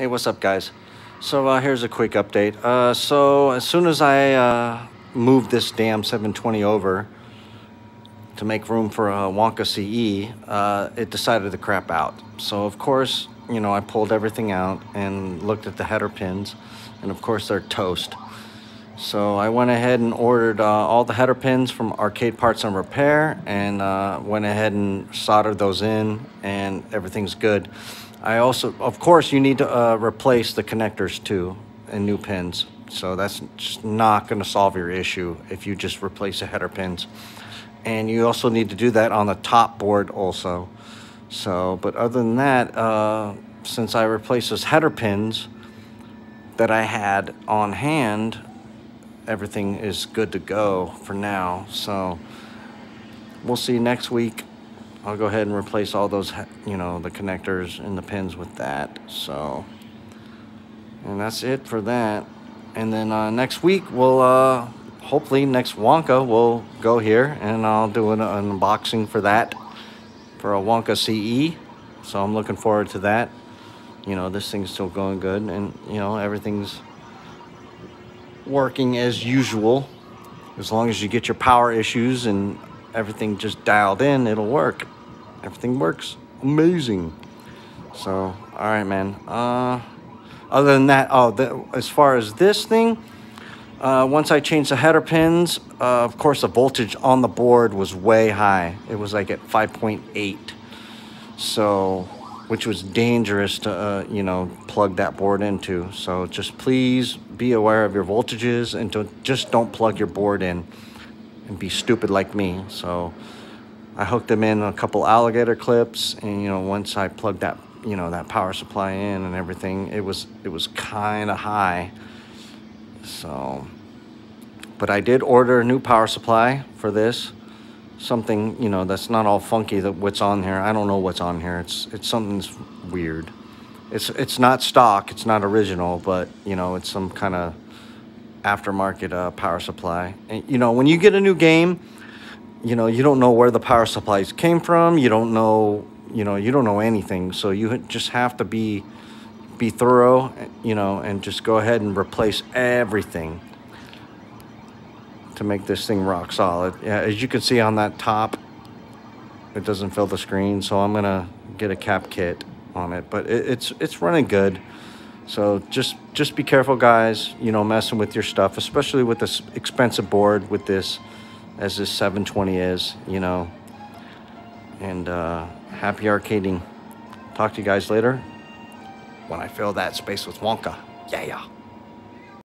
Hey, what's up, guys? So uh, here's a quick update. Uh, so as soon as I uh, moved this damn 720 over to make room for a Wonka CE, uh, it decided to crap out. So of course, you know, I pulled everything out and looked at the header pins, and of course they're toast. So I went ahead and ordered uh, all the header pins from Arcade Parts and Repair, and uh, went ahead and soldered those in, and everything's good. I also, of course, you need to uh, replace the connectors too and new pins. So that's just not going to solve your issue if you just replace the header pins. And you also need to do that on the top board also. So, but other than that, uh, since I replaced those header pins that I had on hand, everything is good to go for now. So we'll see next week I'll go ahead and replace all those, you know, the connectors and the pins with that. So, and that's it for that. And then uh, next week, we'll, uh, hopefully next Wonka, we'll go here and I'll do an, an unboxing for that, for a Wonka CE. So I'm looking forward to that. You know, this thing's still going good and, you know, everything's working as usual. As long as you get your power issues and everything just dialed in, it'll work. Everything works amazing. So, all right, man. Uh, other than that, oh, the, as far as this thing, uh, once I changed the header pins, uh, of course, the voltage on the board was way high. It was like at 5.8. So, which was dangerous to, uh, you know, plug that board into. So just please be aware of your voltages and to, just don't plug your board in and be stupid like me. So I hooked them in a couple alligator clips and you know once I plugged that you know that power supply in and everything it was it was kind of high so but I did order a new power supply for this something you know that's not all funky that what's on here I don't know what's on here it's it's something's weird it's it's not stock it's not original but you know it's some kind of aftermarket uh, power supply. And, you know, when you get a new game, you know, you don't know where the power supplies came from. You don't know, you know, you don't know anything. So you just have to be, be thorough, you know, and just go ahead and replace everything to make this thing rock solid. Yeah, as you can see on that top, it doesn't fill the screen. So I'm to get a cap kit on it, but it, it's, it's running good. So just just be careful, guys. You know, messing with your stuff, especially with this expensive board with this, as this 720 is. You know, and uh, happy arcading. Talk to you guys later when I fill that space with Wonka. Yeah, yeah.